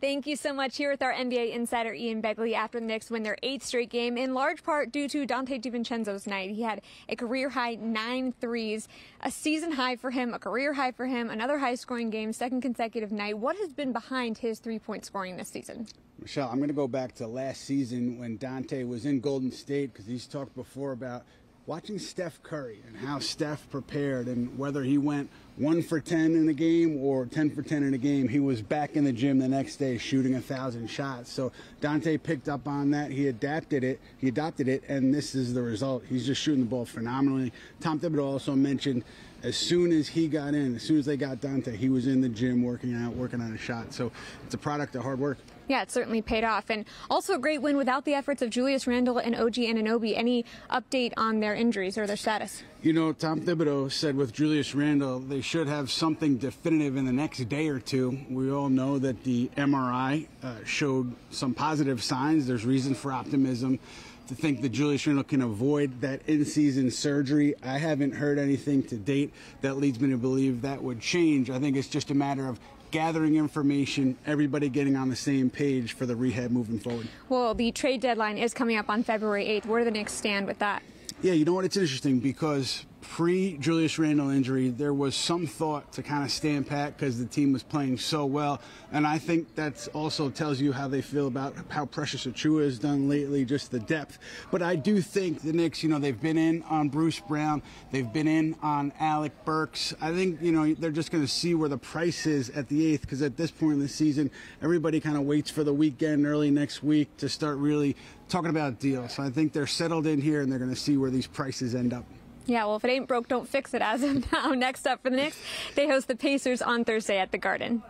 Thank you so much. Here with our NBA insider Ian Begley after the Knicks win their eighth straight game, in large part due to Donte DiVincenzo's night. He had a career high nine threes, a season high for him, a career high for him, another high scoring game, second consecutive night. What has been behind his three point scoring this season? Michelle, I'm going to go back to last season when Donte was in Golden State because he's talked before about watching Steph Curry and how Steph prepared and whether he went one for 10 in a game or 10 for 10 in a game, he was back in the gym the next day shooting a thousand shots. So Donte picked up on that. He adapted it. He adopted it, and this is the result. He's just shooting the ball phenomenally. Tom Thibodeau also mentioned as soon as he got in, as soon as they got Donte, he was in the gym working out, working on a shot. So it's a product of hard work. Yeah, it certainly paid off. And also a great win without the efforts of Julius Randle and OG Anunoby. Any update on their injuries or their status? You know, Tom Thibodeau said with Julius Randle, they should have something definitive in the next day or two. We all know that the MRI uh, showed some positive signs. There's reason for optimism to think that Julius Randle can avoid that in-season surgery. I haven't heard anything to date that leads me to believe that would change. I think it's just a matter of gathering information, everybody getting on the same page for the rehab moving forward. Well, the trade deadline is coming up on February 8th. Where do the Knicks stand with that? Yeah, you know what? It's interesting because pre Julius Randle injury, there was some thought to kind of stand pat because the team was playing so well. And I think that also tells you how they feel about how Precious Achiuwa has done lately, just the depth. But I do think the Knicks, you know, they've been in on Bruce Brown, they've been in on Alec Burks. I think, you know, they're just going to see where the price is at the eighth because at this point in the season, everybody kind of waits for the weekend, early next week to start really talking about deals. So I think they're settled in here and they're going to see where these prices end up. Yeah, well, if it ain't broke, don't fix it as of now. Next up for the Knicks, they host the Pacers on Thursday at the Garden.